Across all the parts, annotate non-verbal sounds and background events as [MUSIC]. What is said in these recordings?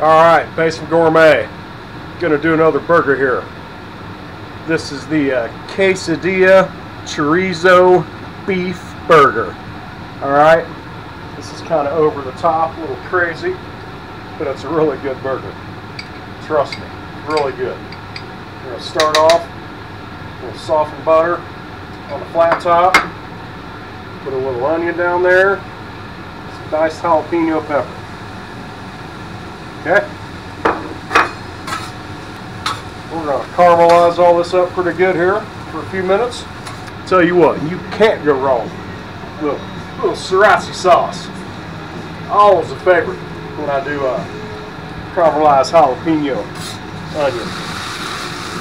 Alright, Basement Gourmet. Gonna do another burger here. This is the uh, quesadilla chorizo beef burger. Alright, this is kind of over the top, a little crazy, but it's a really good burger. Trust me, really good. We're gonna start off a little softened butter on the flat top. Put a little onion down there, some diced jalapeno pepper. Okay. We're going to caramelize all this up pretty good here for a few minutes. Tell you what, you can't go wrong with a little sriracha sauce. Always a favorite when I do uh, caramelized jalapeno onion.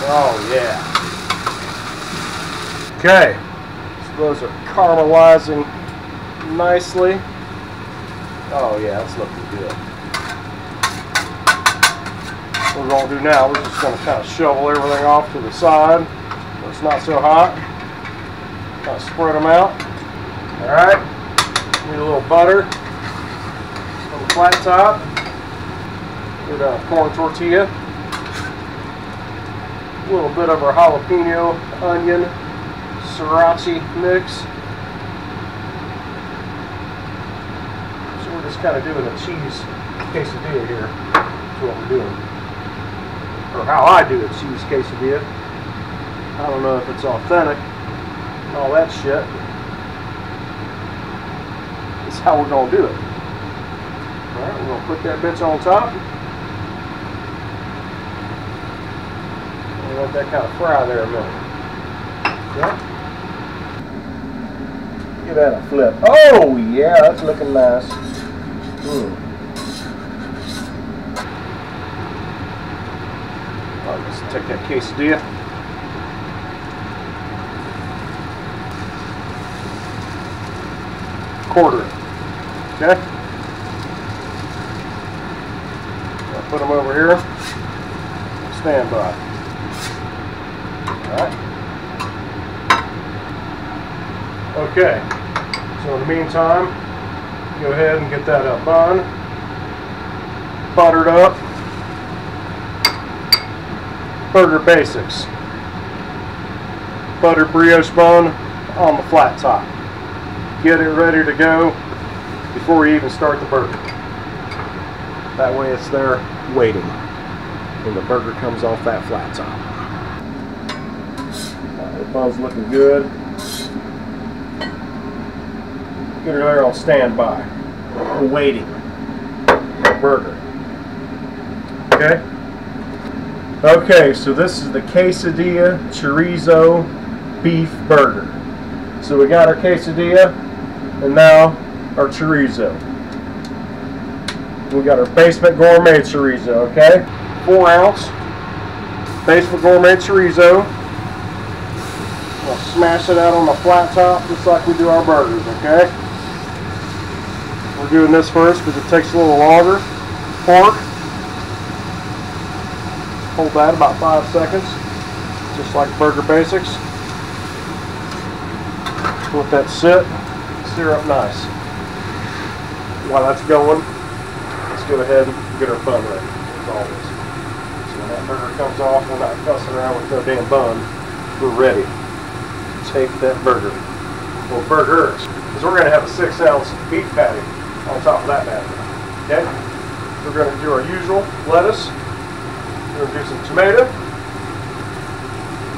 Oh yeah. Okay, so those are caramelizing nicely. Oh yeah, that's looking good we're going to do now, we're just going to kind of shovel everything off to the side so it's not so hot. Kind of spread them out. Alright, need a little butter on the flat top. Get a corn tortilla. A little bit of our jalapeno onion sriracha mix. So we're just kind of doing a cheese quesadilla here. That's what we're doing or how I do it, cheese quesadilla. I don't know if it's authentic, all that shit. It's how we're gonna do it. Alright, we're gonna put that bitch on top. Let that kind of fry there a minute. Give that a flip. Oh yeah, that's looking nice. Mm. Just take that quesadilla. Quarter it. Okay? I'll put them over here. Stand by. Alright. Okay. So in the meantime, go ahead and get that up on. buttered up Burger Basics. Buttered brioche bun on the flat top. Get it ready to go before you even start the burger. That way it's there waiting when the burger comes off that flat top. the bun's looking good. Get her there on standby. We're waiting burger. Okay? Okay, so this is the quesadilla chorizo beef burger. So we got our quesadilla and now our chorizo. We got our basement gourmet chorizo, okay? Four ounce basement gourmet chorizo. We'll smash it out on the flat top just like we do our burgers, okay? We're doing this first because it takes a little longer. Pork hold that about five seconds, just like Burger Basics. Let that sit, sear up nice. While that's going, let's go ahead and get our bun ready, as always. So when that burger comes off, we're not fussing around with no damn bun. We're ready to take that burger, well burgers, because we're going to have a six ounce beef patty on top of that bad Okay? We're going to do our usual lettuce, we're to do some tomato.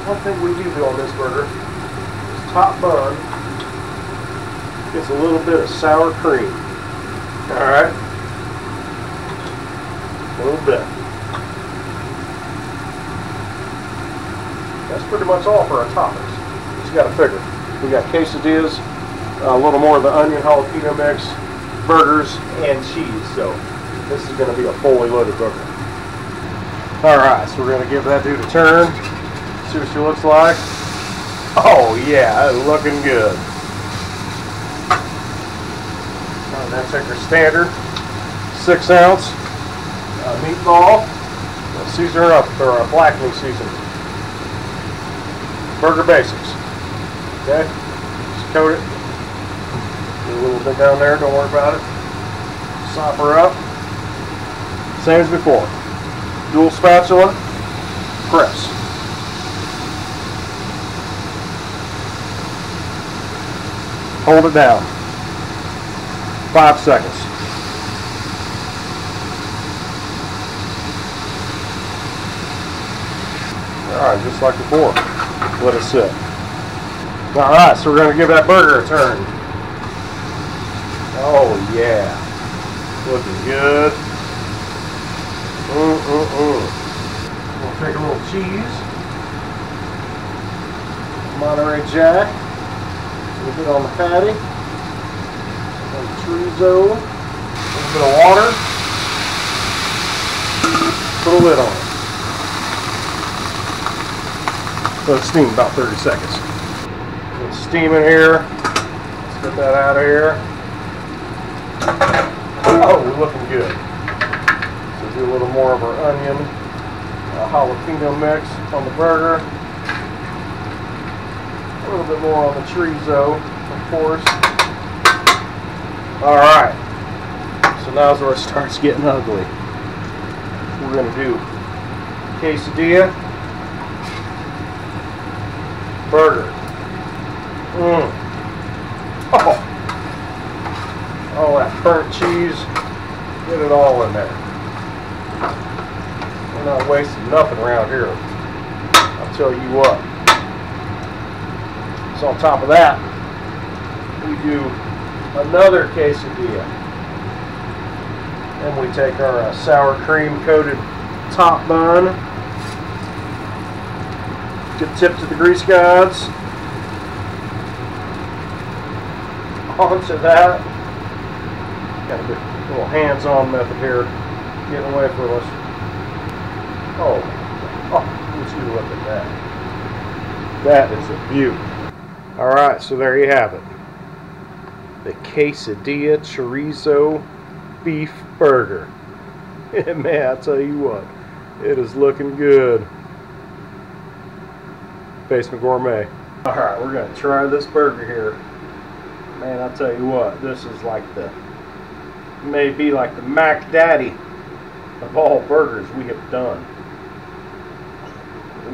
One thing we do do on this burger is top bun gets a little bit of sour cream. Alright? A little bit. That's pretty much all for our toppings. Just got to figure. We got quesadillas, a little more of the onion jalapeno mix, burgers, and cheese. So this is going to be a fully loaded burger. Alright, so we're going to give that dude a turn. See what she looks like. Oh yeah, looking good. And then standard 6 ounce uh, meatball. We'll season her up with our blackening seasoning. Burger Basics. Okay? Just coat it. A little bit down there, don't worry about it. Sop her up. Same as before. Dual spatula, press. Hold it down. Five seconds. Alright, just like before. Let it sit. Alright, so we're going to give that burger a turn. Oh yeah. Looking good. We'll take a little cheese. Monterey Jack. A little bit on the patty. Some chorizo. A little bit of water. Put a lid on it. Let it steam about 30 seconds. It's steaming here. Let's get that out of here. Oh, we're looking good. Do a little more of our onion uh, jalapeno mix on the burger. A little bit more on the chorizo, of course. All right. So now's where it starts getting ugly. We're gonna do quesadilla, burger. Mmm. Oh. All that burnt cheese. Get it all in there. We're not wasting nothing around here. I'll tell you what. So on top of that, we do another quesadilla. And we take our uh, sour cream coated top bun. Good tip to the grease gods. Onto that. Got a little hands-on method here, getting away from us. Oh, oh, would you look at that? That is a beauty. All right, so there you have it. The quesadilla chorizo beef burger. [LAUGHS] And man, I tell you what, it is looking good. Basement Gourmet. All right, we're gonna try this burger here. Man, I tell you what, this is like the maybe like the Mac Daddy of all burgers we have done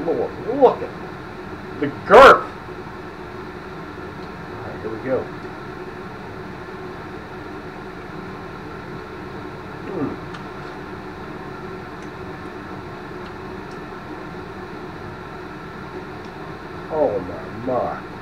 lord, look at the girth. Alright, here we go. Hmm. Oh my my.